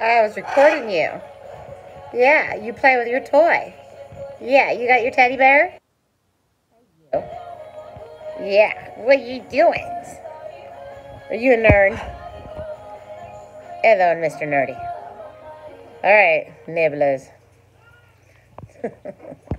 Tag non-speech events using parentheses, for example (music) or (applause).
Oh, I was recording you. Yeah, you play with your toy. Yeah, you got your teddy bear? Yeah, what are you doing? Are you a nerd? Hello, Mr. Nerdy. All right, nibblers. (laughs)